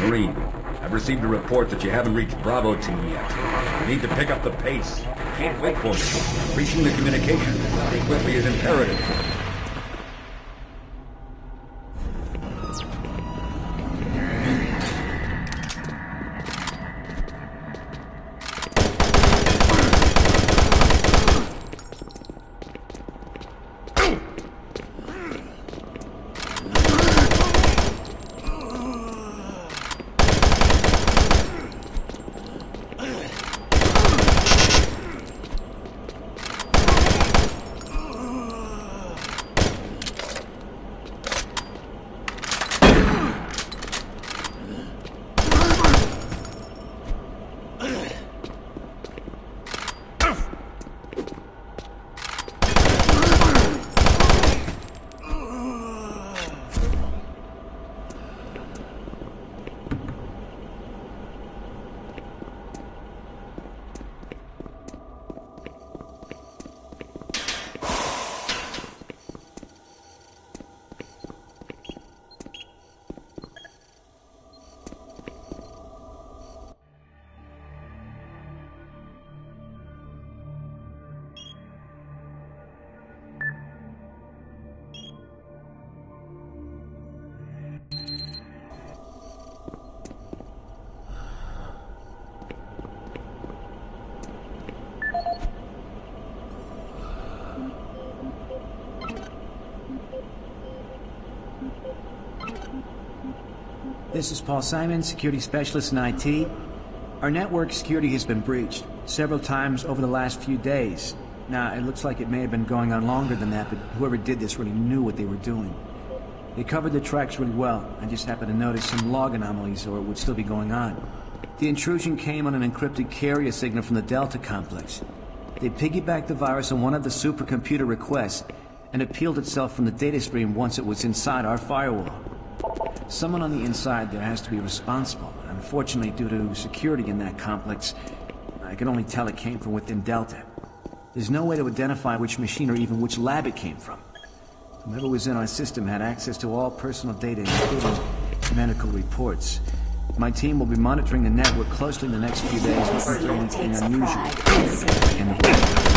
Marine, I've received a report that you haven't reached Bravo team yet. You need to pick up the pace. Can't wait for you. Reaching the communication quickly is imperative. This is Paul Simon, security specialist in IT. Our network security has been breached several times over the last few days. Now, it looks like it may have been going on longer than that, but whoever did this really knew what they were doing. They covered the tracks really well. I just happened to notice some log anomalies, or it would still be going on. The intrusion came on an encrypted carrier signal from the Delta complex. They piggybacked the virus on one of the supercomputer requests, and it peeled itself from the data stream once it was inside our firewall. Someone on the inside there has to be responsible. Unfortunately, due to security in that complex, I can only tell it came from within Delta. There's no way to identify which machine or even which lab it came from. Whoever was in our system had access to all personal data, including medical reports. My team will be monitoring the network closely in the next few days for anything unusual.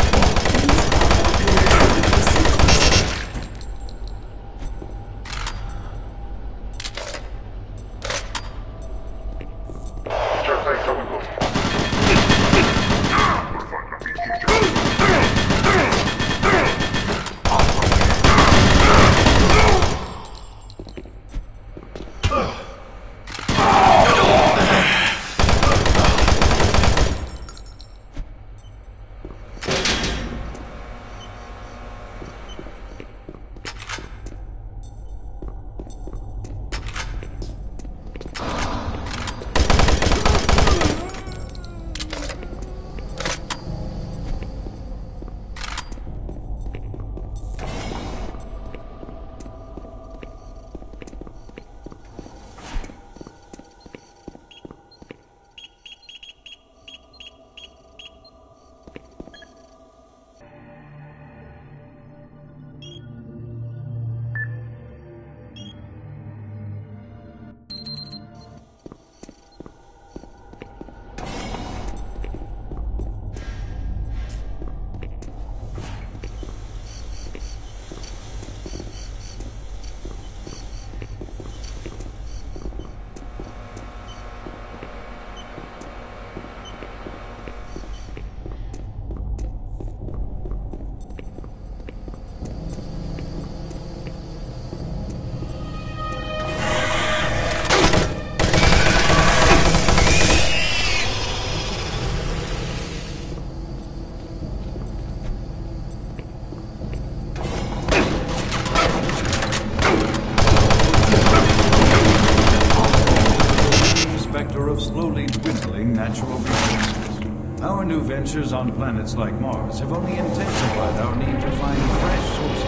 On planets like Mars have only intensified our need to find fresh sources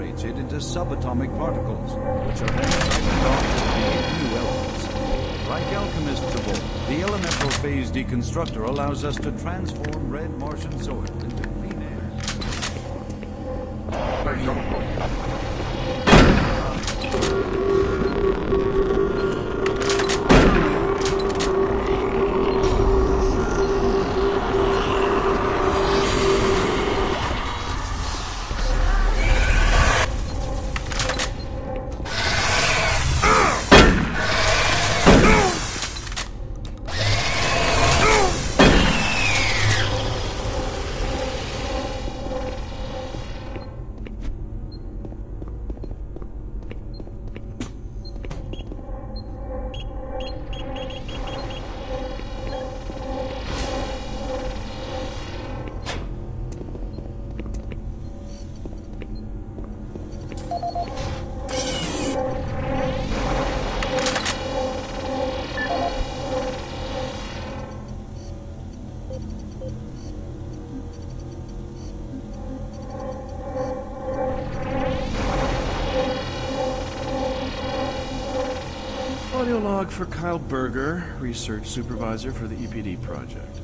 separates it into subatomic particles, which are then siphoned off to create new elements. Like alchemists of old, the elemental phase deconstructor allows us to transform red Martian soil into Log for Kyle Berger, research supervisor for the EPD project.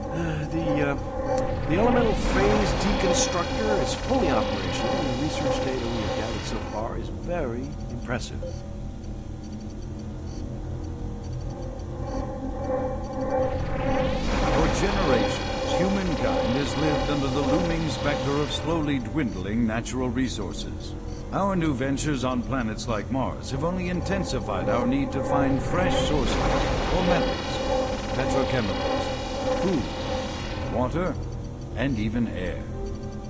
Uh, the, uh, the elemental phase deconstructor is fully operational, and the research data we have gathered so far is very impressive. For generations, humankind has lived under the looming specter of slowly dwindling natural resources. Our new ventures on planets like Mars have only intensified our need to find fresh sources for metals, petrochemicals, food, water, and even air.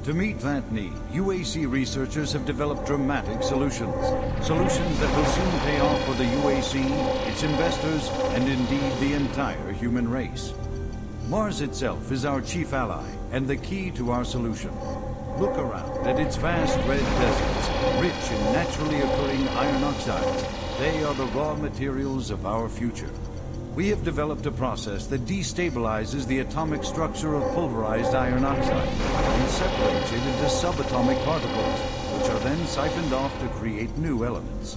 To meet that need, UAC researchers have developed dramatic solutions. Solutions that will soon pay off for the UAC, its investors, and indeed the entire human race. Mars itself is our chief ally and the key to our solution. Look around at its vast red deserts, rich in naturally occurring iron oxides. They are the raw materials of our future. We have developed a process that destabilizes the atomic structure of pulverized iron oxide and separates it into subatomic particles, which are then siphoned off to create new elements.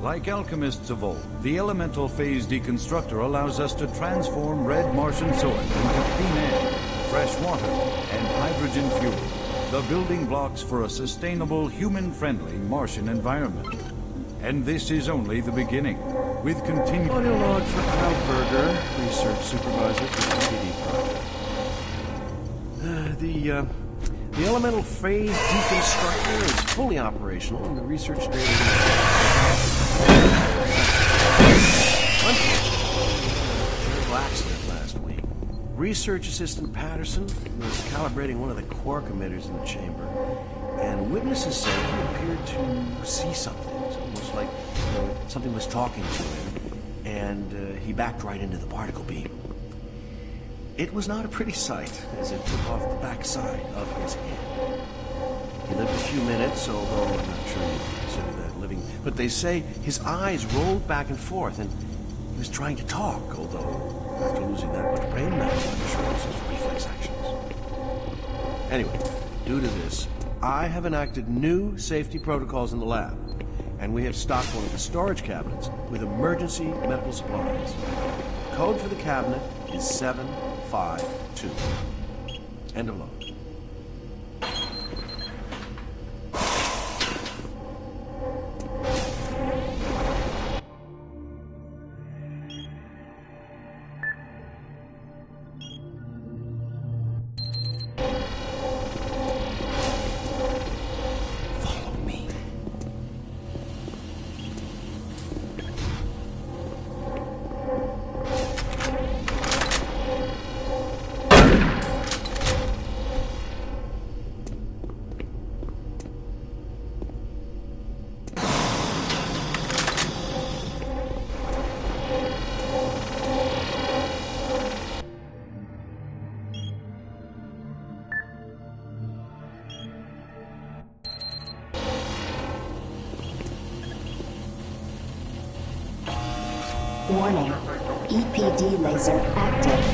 Like alchemists of old, the elemental phase deconstructor allows us to transform red Martian soil into clean air, fresh water, and hydrogen fuel, the building blocks for a sustainable, human-friendly Martian environment. And this is only the beginning. With continued... Audio log for research supervisor for the EPD project. Uh, the, uh, the elemental phase deconstructor is fully operational, and the research data Research assistant Patterson was calibrating one of the quark emitters in the chamber, and witnesses say he appeared to see something. It's almost like you know, something was talking to him, and uh, he backed right into the particle beam. It was not a pretty sight as it took off the backside of his head. He lived a few minutes, although I'm not sure you consider that living. But they say his eyes rolled back and forth, and he was trying to talk, although after losing that much brain matter, his reflex actions. Anyway, due to this, I have enacted new safety protocols in the lab, and we have stocked one of the storage cabinets with emergency medical supplies. Code for the cabinet is 752. End of log. Warning. EPD laser active.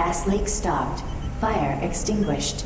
Gas leak stopped. Fire extinguished.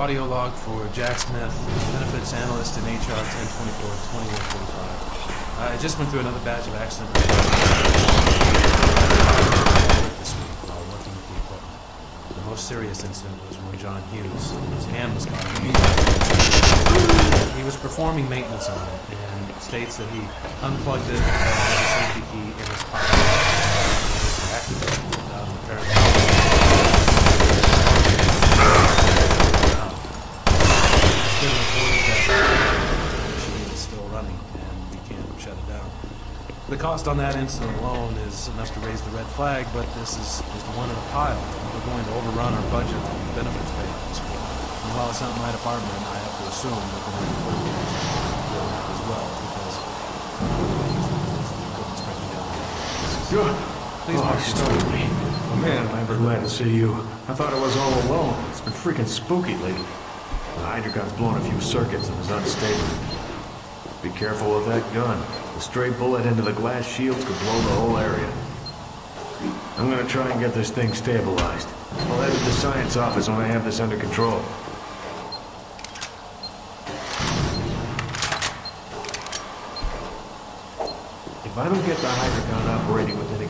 Audio log for Jack Smith, benefits analyst in HR 1024-2145. I just went through another batch of accident this week while working with the equipment. The most serious incident was when John Hughes, his hand was caught. He was performing maintenance on it and states that he unplugged it and had the safety key in his pocket. It was activated without an apparent It's been reported that the machine is still running and we can't shut it down. The cost on that incident alone is enough to raise the red flag, but this is just one in a pile. We're going to overrun our budget on benefits payouts. And while it's not my department, I have to assume that the equipment will as well, because equipment's breaking down. Good. Please oh, mark you your startled me. Oh, man, I'm ever glad to see you. I thought I was all alone. It's been freaking spooky lately. The Hydrocon's blown a few circuits and is unstable. Be careful with that gun. A stray bullet into the glass shields could blow the whole area. I'm gonna try and get this thing stabilized. I'll head to the science office when I have this under control. If I don't get the Hydrocon operating within a...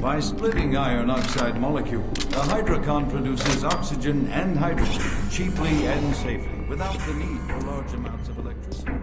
By splitting iron oxide molecules, the Hydrocon produces oxygen and hydrogen cheaply and safely without the need for large amounts of electricity.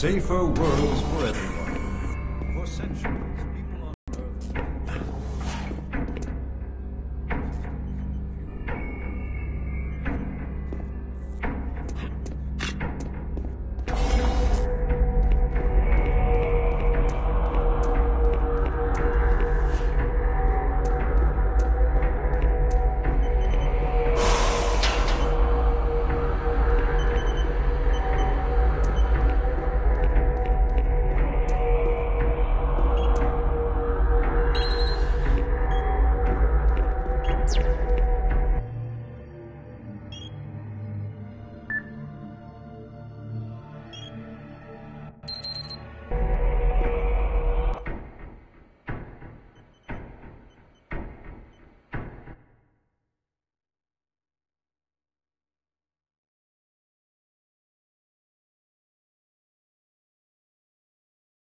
Safer worlds for everyone. For centuries.